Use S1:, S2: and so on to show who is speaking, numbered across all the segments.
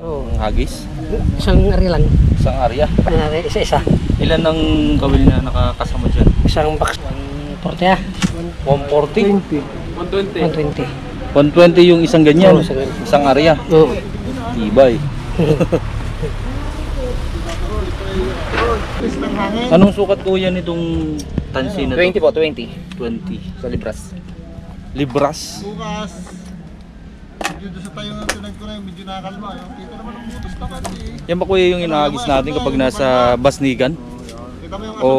S1: Oo.
S2: Ang hagis?
S1: Isang ari lang.
S2: Isang area?
S1: Uh, isa-isa.
S2: Ilan ang kawil na nakakasama dyan?
S1: Isang box. 140 ah.
S2: 140?
S1: 120.
S2: 120 yung isang ganyan?
S1: Oo, isang.
S2: Isang area?
S1: Oo.
S2: Tibay. Anong sukat ko yan itong tansi na to?
S3: 20 po, 20.
S2: 20.
S3: Sa Libras.
S2: Libras.
S4: Bukas, medyo doon sa tayo ng tinag ko na yung medyo nakakalma. Yung kita naman ang utos naman eh.
S2: Yan ba kuya yung inahagis natin kapag nasa basnigan?
S4: Kita mo yung
S2: O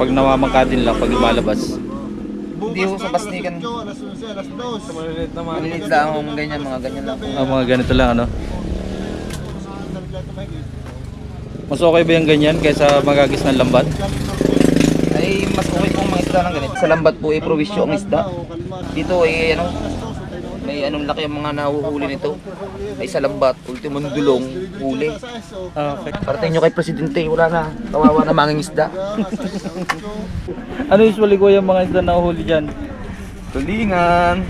S2: pag namamangka din lang pag lumalabas?
S3: Hindi ho sa Basnigan.
S4: Alas 11, alas 2.
S3: Maliliit lang ang ganyan, mga ganyan lang.
S2: Ah, mga ganito lang ano? Mas okay ba yung ganyan kaysa magagis ng lambat?
S3: Ay, mas okay pong mga isda ng ganito. Sa lambat po, ay provisyo ang isda. Dito ay ano, may anong laki ang mga nahuhuli nito. Ay sa lambat, ultimong dulong, huli.
S2: Ah, okay.
S3: Parating nyo kay Presidente, wala na. Kawawa na mga isda.
S2: Ano usually kuya yung mga isda na uhuli dyan?
S3: Tulingan.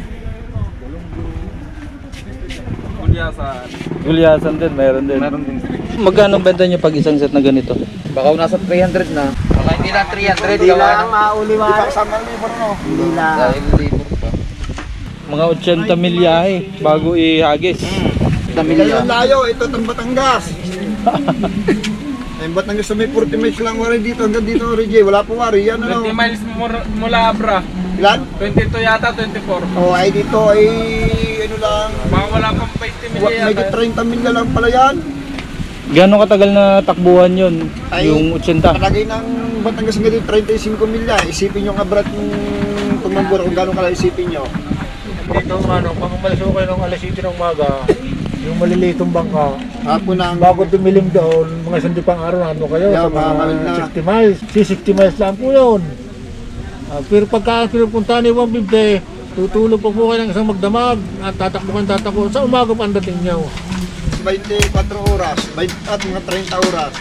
S2: Gulyasan din, meron din.
S3: Meron din.
S2: Magkano benta niyo pag isang set na ganito?
S3: Baka nasa 300 na. Baka hindi na 300,
S1: Hindi lang
S3: ng
S1: mauliwan. Hindi lang.
S3: dahil libo pa.
S2: Mga 80 milyahe bago ihagis.
S3: Dami
S4: Kaya
S3: niya.
S4: yung layo, ito itong Batangas. Ay, Batangas may 40 miles lang wari dito hanggang dito Rigi. Wala po wari. Yan ano.
S5: 20 miles mula Abra.
S4: Ilan?
S5: 22 yata, 24.
S4: Oh, ay dito ay ano lang.
S5: Mga wala pang 20
S4: Wa-
S5: milya
S4: May
S5: yata.
S4: 30 milya lang pala yan.
S2: Gano'ng katagal na takbuhan yun?
S4: Ay,
S2: yung 80?
S4: Palagay ng Batangas ngayon 35 milya. Isipin nyo nga brat ng tumambura kung gano'n kala isipin nyo.
S6: Dito ano, pag umalis ako kayo ng alas 7 ng umaga, yung malilitong bangka,
S4: Hapon ng
S6: bago tumilim doon, mga isang pang araw, ano kayo,
S4: Yeah,
S6: sa mga
S4: makakawin na.
S6: 60 miles. Si 60 miles lang po yun. Ah, pero pagka pinupunta ni 150, tutulog pa po kayo ng isang magdamag at tatakbo kayo tatakbo. Sa umaga pa ang dating niyo.
S4: 24 oras, 20 at mga 30 oras.